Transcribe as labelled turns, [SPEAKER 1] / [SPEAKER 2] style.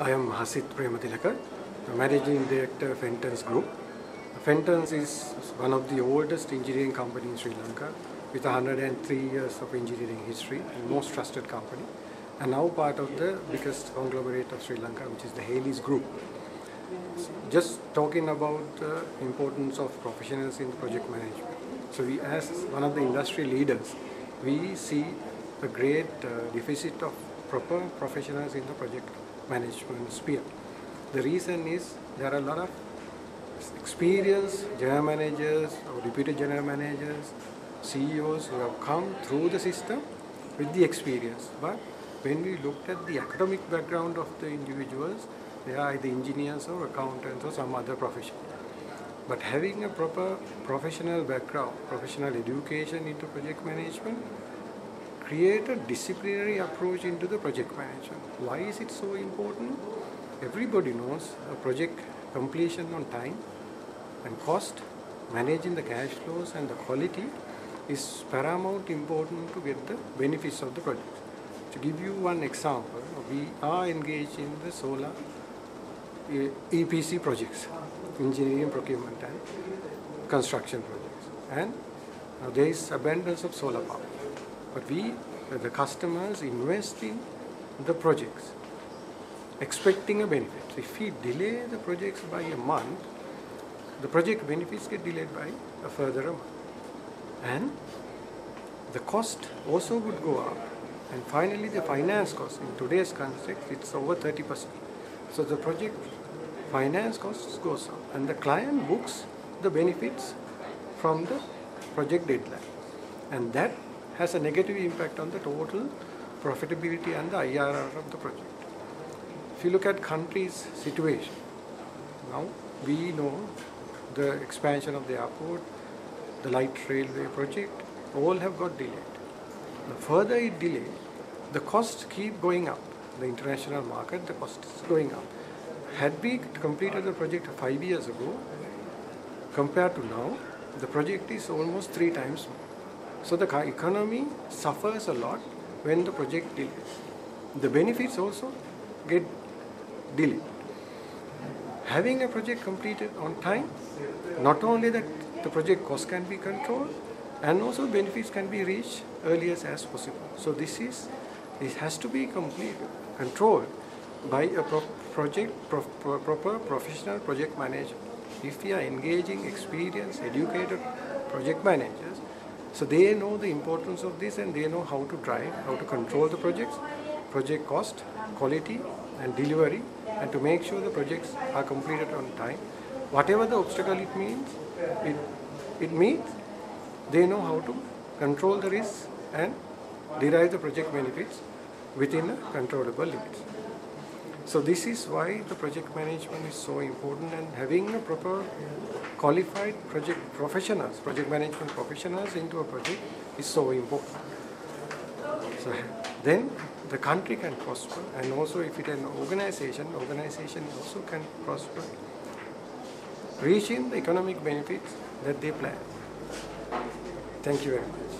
[SPEAKER 1] I am Hasith Prematilaka, the Managing Director of Fentons Group. Fentons is one of the oldest engineering company in Sri Lanka with 103 years of engineering history and most trusted company and now part of the biggest conglomerate of Sri Lanka which is the Hayleys Group. Just talking about the importance of professionals in project management. So we as one of the industry leaders, we see a great uh, deficit of proper professionals in the project management sphere. The reason is there are a lot of experienced general managers or deputy general managers, CEOs who have come through the system with the experience. But when we looked at the academic background of the individuals, they are either engineers or accountants or some other profession. But having a proper professional background, professional education into project management, create a disciplinary approach into the project management. Why is it so important? Everybody knows a project completion on time and cost, managing the cash flows and the quality is paramount important to get the benefits of the project. To give you one example, we are engaged in the solar eh, EPC projects, engineering, procurement and construction projects. And uh, there is abundance of solar power. But we, the customers, invest in the projects, expecting a benefit. If we delay the projects by a month, the project benefits get delayed by a further a month. And the cost also would go up. And finally, the finance cost in today's context, it's over 30%. So the project finance costs goes up, and the client books the benefits from the project deadline, and that has a negative impact on the total profitability and the IRR of the project. If you look at country's situation, now we know the expansion of the airport, the light railway project, all have got delayed. The further it delayed, the costs keep going up. The international market, the cost is going up. Had we completed the project five years ago, compared to now, the project is almost three times more. So the economy suffers a lot when the project delays. The benefits also get delayed. Having a project completed on time, not only that the project cost can be controlled, and also benefits can be reached earliest as possible. So this is this has to be completed, controlled by a pro project pro proper professional project manager. If we are engaging experienced, educated project managers, so they know the importance of this and they know how to drive, how to control the projects, project cost, quality and delivery and to make sure the projects are completed on time. Whatever the obstacle it means, it, it means they know how to control the risks and derive the project benefits within a controllable limits. So this is why the project management is so important and having a proper qualified project professionals, project management professionals into a project is so important. So then the country can prosper and also if it is an organization, organization also can prosper, reaching the economic benefits that they plan. Thank you very much.